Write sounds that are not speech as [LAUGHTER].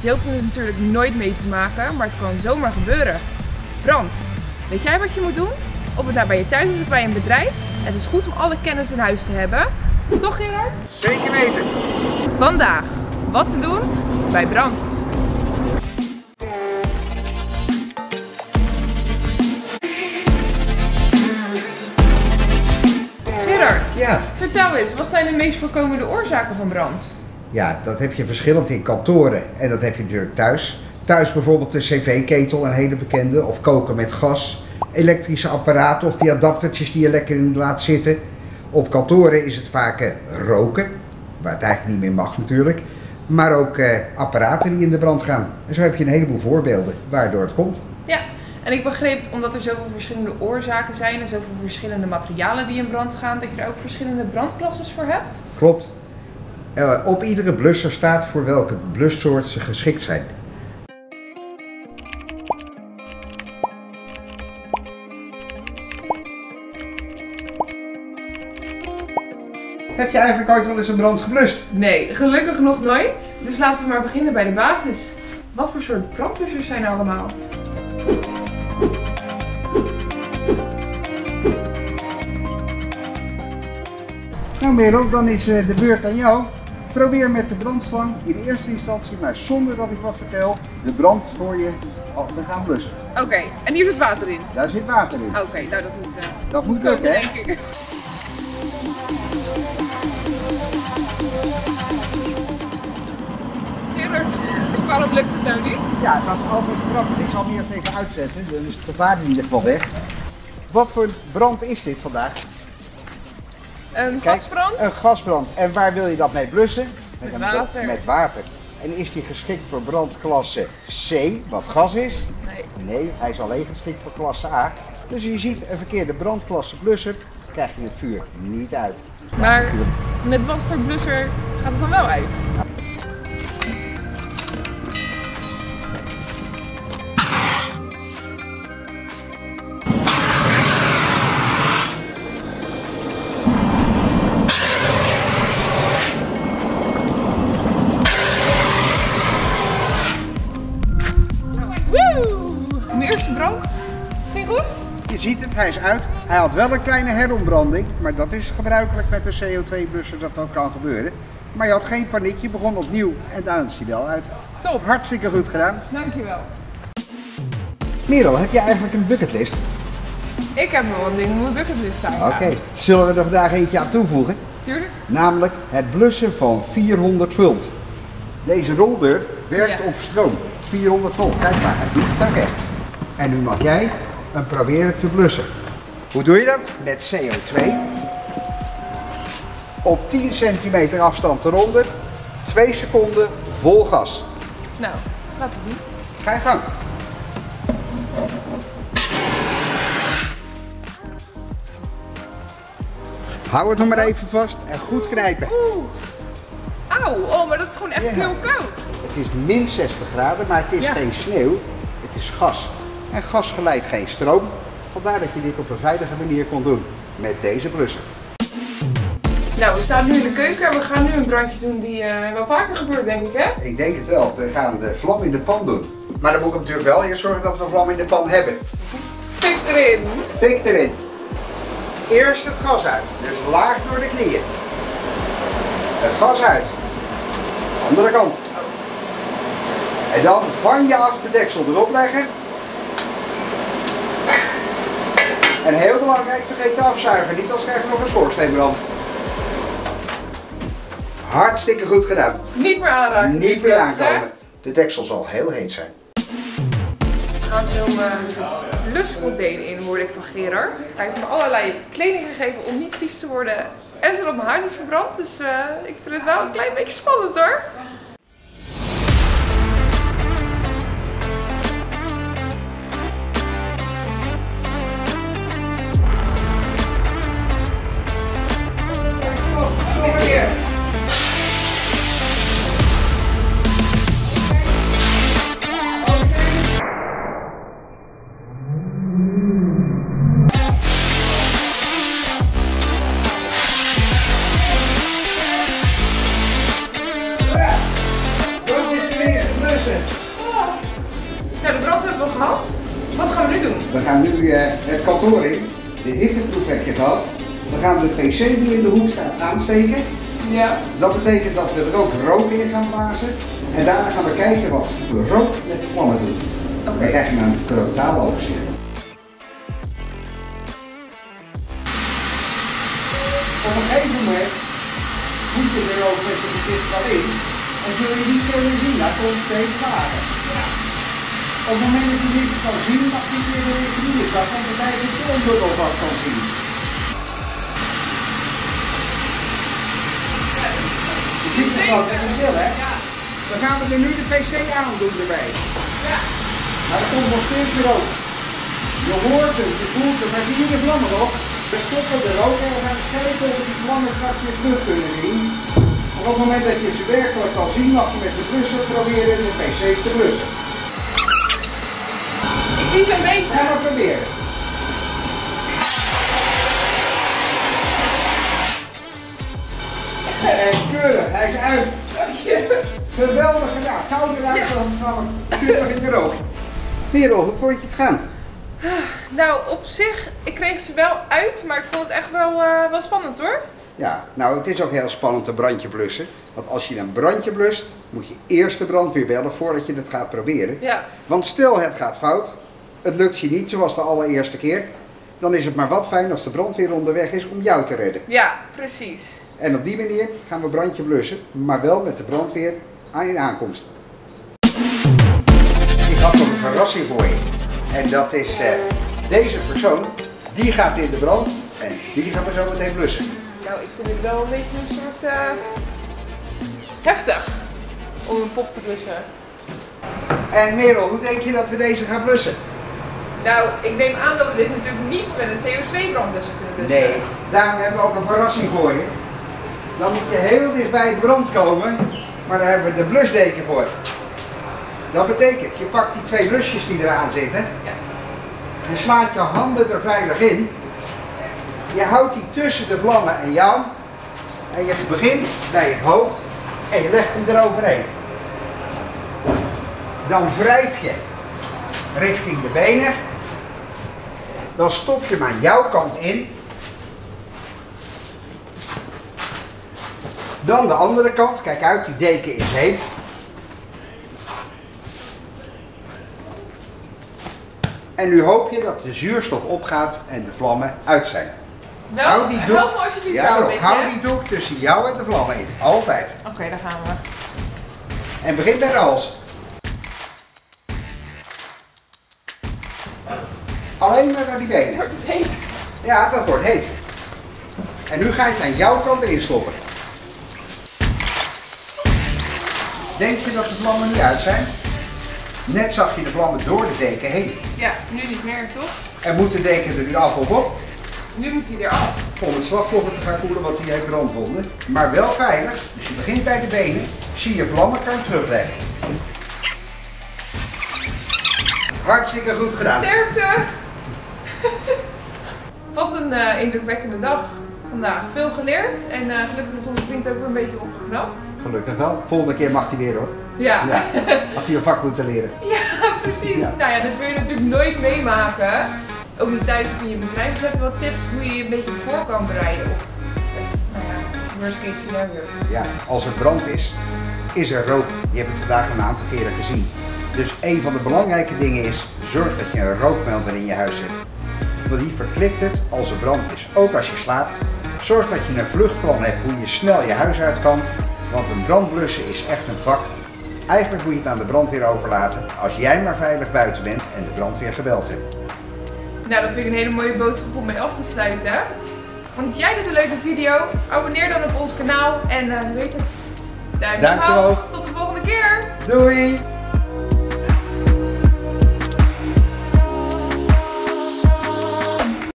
Je hoopt er natuurlijk nooit mee te maken, maar het kan zomaar gebeuren. Brand. Weet jij wat je moet doen? Of het nou bij je thuis is of bij een bedrijf, het is goed om alle kennis in huis te hebben. Toch Gerard? Zeker weten. Vandaag, wat te doen bij brand. Gerard, Ja. vertel eens, wat zijn de meest voorkomende oorzaken van brand? Ja, dat heb je verschillend in kantoren en dat heb je natuurlijk thuis. Thuis bijvoorbeeld de cv-ketel, een hele bekende, of koken met gas, elektrische apparaten of die adaptertjes die je lekker in laat zitten. Op kantoren is het vaak eh, roken, waar het eigenlijk niet meer mag natuurlijk, maar ook eh, apparaten die in de brand gaan. En zo heb je een heleboel voorbeelden waardoor het komt. Ja, en ik begreep omdat er zoveel verschillende oorzaken zijn en zoveel verschillende materialen die in brand gaan, dat je daar ook verschillende brandklasses voor hebt. Klopt. Eh, op iedere blusser staat voor welke blussoort ze geschikt zijn. Heb je eigenlijk ooit wel eens een brand geblust? Nee, gelukkig nog nooit. Dus laten we maar beginnen bij de basis. Wat voor soort brandblussers zijn er allemaal? Nou Merel, dan is eh, de beurt aan jou. Probeer met de brandslang in eerste instantie, maar zonder dat ik wat vertel, de brand voor je te gaan blussen. Oké, en hier zit water in. Daar zit water in. Oké, nou dat moet, eh, Dat moet lukken, hè? denk ik. Waarom lukt het nou niet? Ja, dat is altijd grappig. Ik zal hem eerst even uitzetten, dan is het gevaar in ieder geval weg. Wat voor brand is dit vandaag? Een Kijk, gasbrand? Een gasbrand. En waar wil je dat mee blussen? Met water. Met water. En is die geschikt voor brandklasse C, wat gas is? Nee. Nee, hij is alleen geschikt voor klasse A. Dus je ziet een verkeerde brandklasse blusser, krijg je het vuur niet uit. Maar met wat voor blusser gaat het dan wel uit? Ziet het, hij is uit. Hij had wel een kleine herontbranding, maar dat is gebruikelijk met een CO2-blusser dat dat kan gebeuren. Maar je had geen paniek, je begon opnieuw en dan is hij wel uit. Top. Hartstikke goed gedaan. Dankjewel. Merel, heb je eigenlijk een bucketlist? Ik heb wel wat dingen op mijn bucketlist staan. Oké, zullen we er vandaag eentje aan toevoegen? Tuurlijk. Namelijk het blussen van 400 volt. Deze roldeur werkt Ja. op stroom. 400 volt, kijk maar, hij doet het ook echt. En nu mag jij hem proberen te blussen. Hoe doe je dat? Met CO2. Op 10 centimeter afstand eronder. 2 seconden vol gas. Nou, laten we doen. Ga je gang. Hou het nog maar even vast en goed knijpen. Oeh. Auw, oh, maar dat is gewoon echt Ja. heel koud. Het is min 60 graden, maar het is Ja. geen sneeuw, het is gas. En gas geleidt geen stroom. Vandaar dat je dit op een veilige manier kon doen met deze blusser. Nou, we staan nu in de keuken en we gaan nu een brandje doen die eh, wel vaker gebeurt, denk ik, hè? Ik denk het wel, we gaan de vlam in de pan doen. Maar dan moet ik natuurlijk wel eerst zorgen dat we vlam in de pan hebben. Fik erin. Fik erin. Eerst het gas uit, dus laag door de knieën. Het gas uit. Andere kant. En dan van je af de deksel erop leggen. En heel belangrijk, vergeet te afzuigen, niet als krijg je nog een schoorsteenbrand. Hartstikke goed gedaan. Niet meer aanraken. Niet meer aankomen. De deksel zal heel heet zijn. We gaan zo mijn bluscontainer in, hoorde ik van Gerard. Hij heeft me allerlei kleding gegeven om niet vies te worden en zodat mijn huid niet verbrandt. Dus eh, ik vind het wel een klein beetje spannend hoor. Kantoor in. De hitteproef heb je gehad. We gaan de pc die in de hoek staat aansteken. Ja. Dat betekent dat we er ook rook in gaan blazen. En daarna gaan we kijken wat de rook met de vlammen doet. Oké. Dan krijg je een totaal overzicht. Op een gegeven moment moet je er ook met je gezicht wel in. En zul je niet kunnen zien, dat komt steeds vaker. Op het moment dat je niets kan zien, mag je weer knieën zakken en dan krijg je het onderdeel wat kan zien. Je ziet het wel met een wil, hè? Dan gaan we er nu de pc aandoen erbij. Ja. Maar er komt nog steeds rook. Je hoort het, je voelt het, maar zie je de vlammen nog? We stoppen de rook en we gaan kijken of we die vlammen straks weer terug kunnen zien. En op het moment dat je ze werkelijk kan zien, mag je met de blusser proberen de pc te blussen. Ik ze een beetje. Ga maar proberen. En keurig, hij is uit. Geweldig gedaan. Gauw eruit, dan we keurig in de rook. Merel, hoe vond je het gaan? Nou, op zich, ik kreeg ze wel uit, maar ik vond het echt wel, eh, wel spannend hoor. Ja, nou het is ook heel spannend een brandje blussen. Want als je een brandje blust, moet je eerst de brandweer bellen voordat je het gaat proberen. Ja. Want stel het gaat fout, het lukt je niet zoals de allereerste keer. Dan is het maar wat fijn als de brandweer onderweg is om jou te redden. Ja, precies. En op die manier gaan we brandje blussen, maar wel met de brandweer aan je aankomst. Ik had nog een verrassing voor je. En dat is eh, deze persoon, die gaat in de brand en die gaan we zo meteen blussen. Nou, ik vind het wel een beetje een soort eh, heftig om een pop te blussen. En Merel, hoe denk je dat we deze gaan blussen? Nou, ik neem aan dat we dit natuurlijk niet met een CO2-brandblusser kunnen blussen. Nee, daarom hebben we ook een verrassing voor je. Dan moet je heel dicht bij de brand komen, maar daar hebben we de blusdeken voor. Dat betekent, je pakt die twee blusjes die eraan zitten, Ja. je slaat je handen er veilig in, je houdt die tussen de vlammen en jou, en je begint bij het hoofd en je legt hem eroverheen. Dan wrijf je richting de benen, dan stop je hem aan jouw kant in Dan de andere kant, kijk uit, die deken is heet. En nu hoop je dat de zuurstof opgaat en de vlammen uit zijn. Wel, hou die doek, ja, daarom, hou die doek tussen jou en de vlammen in. Altijd. Oké, daar gaan we. En begin bij de hals. Alleen maar naar die benen. Het is heet. Ja, dat wordt heet. En nu ga je het aan jouw kant instoppen. Denk je dat de vlammen niet uit zijn? Net zag je de vlammen door de deken heen. Ja, nu niet meer, toch? En moet de deken er nu af of op? Nu moet hij eraf. Om het slachtoffer te gaan koelen, want die heeft brandwonden. Maar wel veilig, dus je begint bij de benen. Zie je vlammen, kan je terugleggen. Hartstikke goed gedaan. Sterkte! [LAUGHS] Wat een eh, indrukwekkende dag vandaag. Veel geleerd en eh, gelukkig is onze vriend ook weer een beetje opgeknapt. Gelukkig wel. Volgende keer mag hij weer hoor. Ja, Ja, had hij een vak moeten leren. [LAUGHS] ja precies. Ja. Nou ja, dit wil je natuurlijk nooit meemaken. Ook niet thuis of in je bedrijf. Dus heb je wat tips hoe je je een beetje voor kan bereiden op het nou ja, worst case scenario. Ja, als er brand is, is er rook. Je hebt het vandaag een aantal keren gezien. Dus een van de belangrijke dingen is, zorg dat je een rookmelder in je huis hebt. Want die verklikt het als er brand is, ook als je slaapt. Zorg dat je een vluchtplan hebt hoe je snel je huis uit kan. Want een brandblussen is echt een vak. Eigenlijk moet je het aan de brandweer overlaten als jij maar veilig buiten bent en de brandweer gebeld hebt. Nou, dat vind ik een hele mooie boodschap om mee af te sluiten. Vond jij dit een leuke video? Abonneer dan op ons kanaal en eh, je weet het. Duimpje omhoog. Tot de volgende keer! Doei!